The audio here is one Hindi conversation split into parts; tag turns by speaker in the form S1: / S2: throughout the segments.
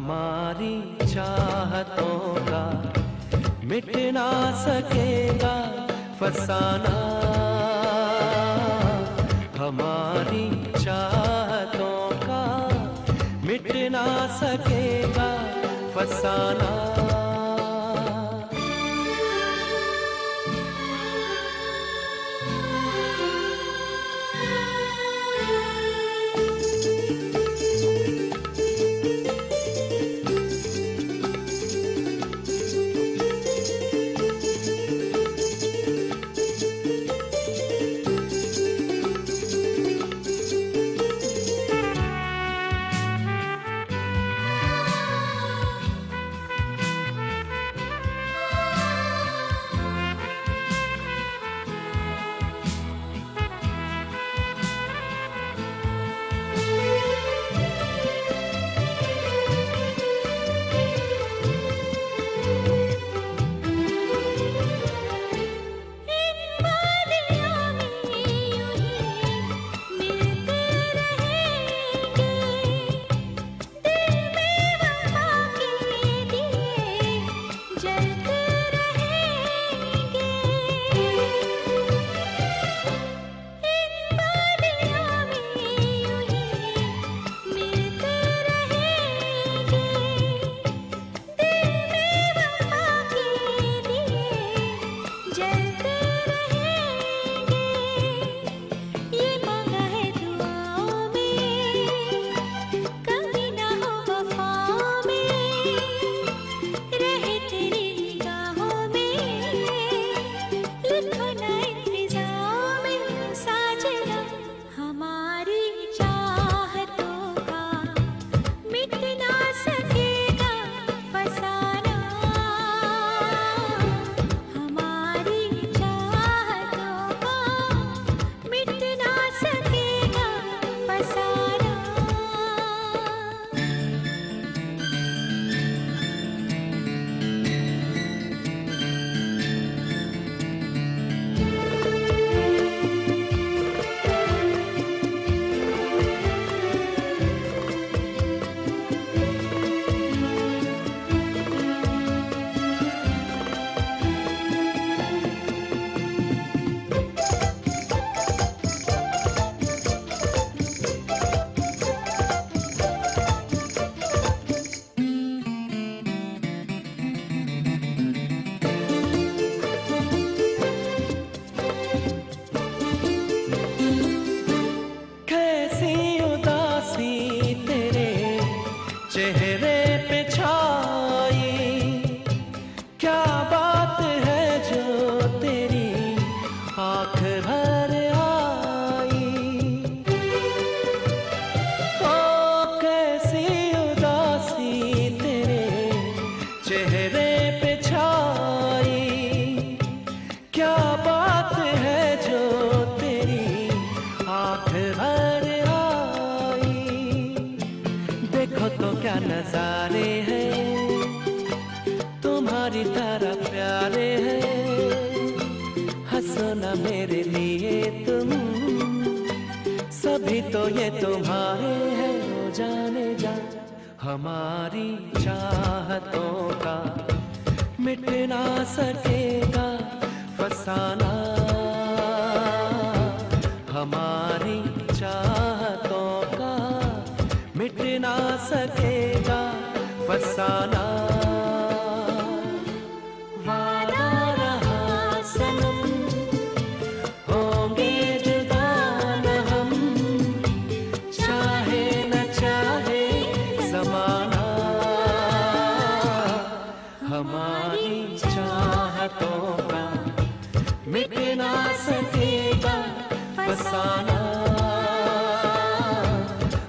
S1: हमारी चाहतों का मिट ना सकेगा फसाना। हमारी चाहतों का मिट ना सकेगा फसाना। नजारे हैं। तुम्हारी तरह प्यारे हैं। हंसो ना मेरे लिए तुम। सभी तो ये तुम्हारे हैं, जाने जा हमारी चाहतों का मिटना सकेगा फसाना। हमारी चाहतों का मिटना सकेगा फसाना।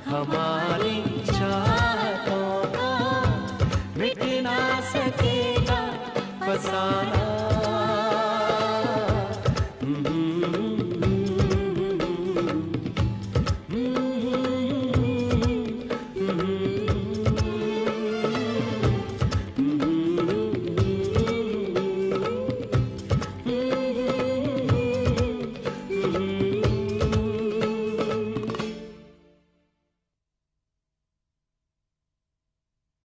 S1: हमारी चाहतों का मिट ना mm -hmm.